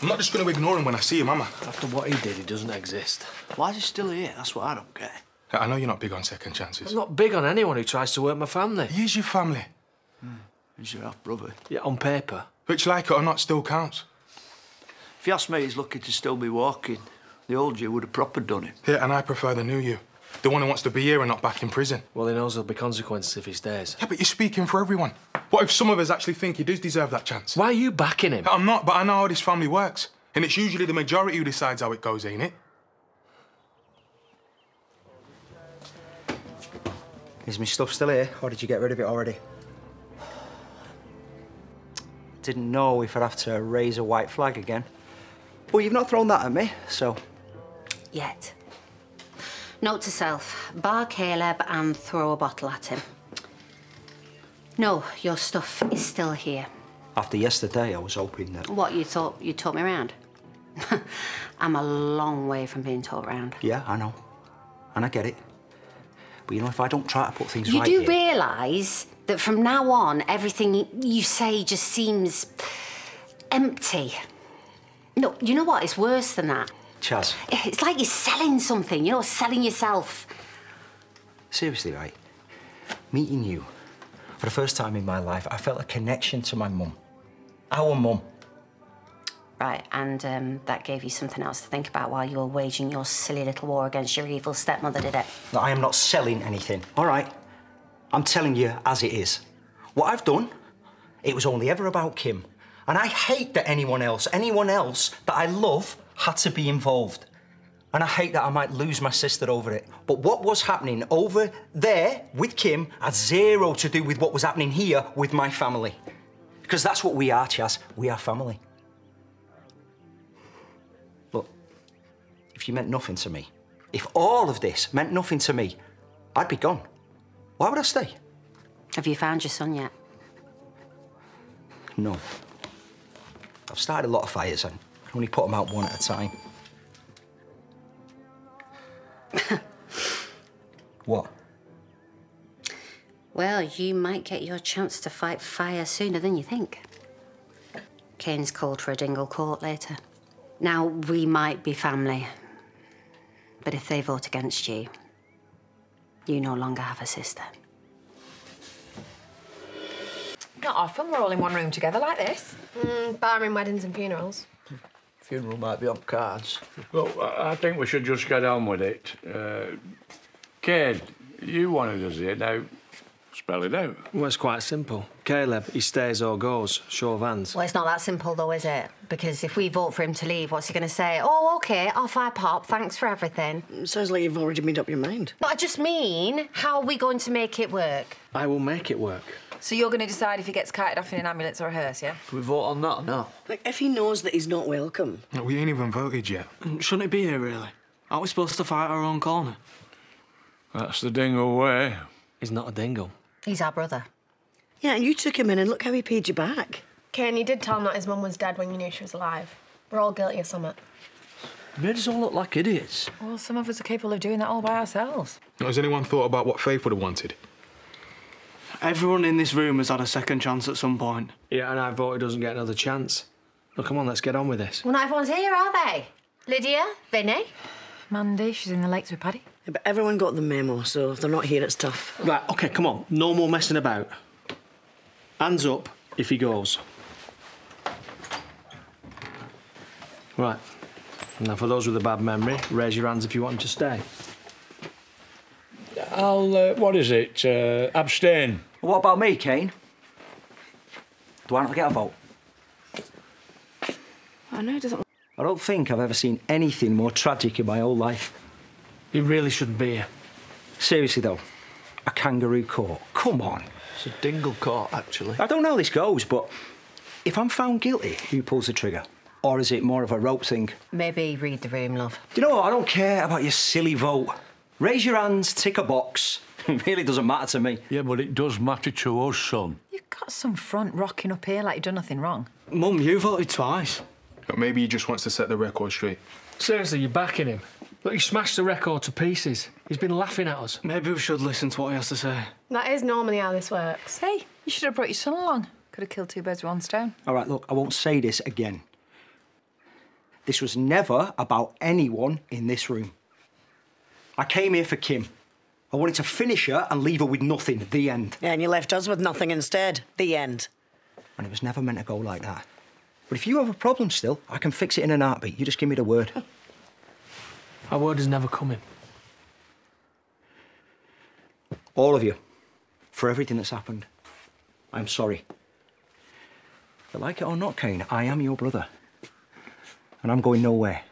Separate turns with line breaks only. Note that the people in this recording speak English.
I'm not just going to ignore him when I see him, am I?
After what he did, he doesn't exist.
Why is he still here? That's what I don't get.
I know you're not big on second chances.
I'm not big on anyone who tries to work my family.
He is your family, hmm,
He's your half brother.
Yeah, on paper.
which, like it or not, still counts.
If you ask me, he's lucky to still be walking. The old you would have proper done it.
Yeah, and I prefer the new you. The one who wants to be here and not back in prison.
Well, he knows there'll be consequences if he stays.
Yeah, but you're speaking for everyone. What if some of us actually think he does deserve that chance?
Why are you backing him?
I'm not, but I know how this family works. And it's usually the majority who decides how it goes, ain't it?
Is my stuff still here, or did you get rid of it already? Didn't know if I'd have to raise a white flag again. Well, you've not thrown that at me, so
Yet. Note to self bar Caleb and throw a bottle at him. No, your stuff is still here.
after yesterday, I was hoping that.
What, you thought you taught me around? I'm a long way from being taught round.
Yeah, I know, and I get it. But you know, if I don't try to put things
You
right
do
here,
realise that from now on, everything you say just seems empty. No, you know what? It's worse than that.
Chaz,
It's like you're selling something, you know, selling yourself.
seriously, right? Meeting you for the first time in my life, I felt a connection to my mum, our mum.
Right, and um, that gave you something else to think about while you were waging your silly little war against your evil stepmother, did it?
that I am not selling anything, all right? I'm telling you as it is. What I've done, it was only ever about Kim. And I hate that anyone else, anyone else that I love, had to be involved. And I hate that I might lose my sister over it. But what was happening over there with Kim had zero to do with what was happening here with my family. Because that's what we are, Chaz. We are family. Look, if you meant nothing to me, if all of this meant nothing to me, I'd be gone. Why would I stay?
Have you found your son yet?
No. I've started a lot of fires and can only put them out one at a time. what?
Well, you might get your chance to fight fire sooner than you think. Cain's called for a Dingle court later. Now, we might be family, but if they vote against you, you no longer have a sister.
Not often we're all in one room together like this.
Mm, barring weddings and funerals.
Funeral might be on cards.
Well, I I think we should just get on with it. Uh, Kate, you wanted us here. Now, spell it out.
Well, it's quite simple. Caleb, he stays or goes. Show of hands.
Well, it's not that simple, though, is it? Because if we vote for him to leave, what's he going to say? Oh, OK, off I pop, thanks for everything.
Sounds like you've already made up your mind.
But I just mean, how are we going to make it work?
I will make it work.
So you're going to decide if he gets carted off in an ambulance or a hearse, yeah?
Do we vote on that or no?
Like, if he knows that he's not welcome,
We ain't even voted yet.
Mm, shouldn't it be here, really? Aren't we supposed to fight our own corner?
That's the Dingle way.
He's not a Dingle.
He's our brother.
yeah, and you took him in and look how he paid you back.
Cain, you did tell him that his mum was dead when you knew she was alive. We're all guilty of something.
Made us all look like idiots.
Well, some of us are capable of doing that all by ourselves.
Has anyone thought about what Faith would have wanted?
Everyone in this room has had a second chance at some point.
Yeah, and I vote he doesn't get another chance. Look, come on, let's get on with this.
Well, not everyone's here, are they? Lydia? Vinny?
Mandy, she's in the lakes with Paddy.
Yeah, but everyone got the memo, so if they're not here, it's tough.
Right, okay, come on. No more messing about. Hands up if he goes. Right. Now, for those with a bad memory, raise your hands if you want him to stay.
I'll, uh, what is it? Uh, abstain.
What about me, Cain? Do I not get a vote?
I know he doesn't.
I don't think I've ever seen anything more tragic in my whole life.
He really shouldn't be here.
Seriously, though, a kangaroo court. Come on.
It's a Dingle court, actually.
I don't know how this goes, but if I'm found guilty, who pulls the trigger? Or is it more of a rope thing?
Maybe read the room, love.
Do you know what? I don't care about your silly vote. Raise your hands, tick a box. It really doesn't matter to me.
Yeah, but it does matter to us, son.
You've got some front rocking up here like you've done nothing wrong.
Mum, you voted twice.
Or maybe he just wants to set the record straight.
Seriously, you're backing him. Look, he smashed the record to pieces. He's been laughing at us.
Maybe we should listen to what he has to say.
That is normally how this works.
Hey, you should have brought your son along. Could have killed two birds with one stone.
All right, look, I won't say this again. This was never about anyone in this room. I came here for Kim. I wanted to finish her and leave her with nothing. The end.
Yeah, and you left us with nothing instead. The end.
And it was never meant to go like that. But if you have a problem still, I can fix it in an heartbeat. You just give me the word.
Our word is never coming.
All of you, for everything that's happened. I'm sorry. But like it or not, Cain, I am your brother. And I'm going nowhere.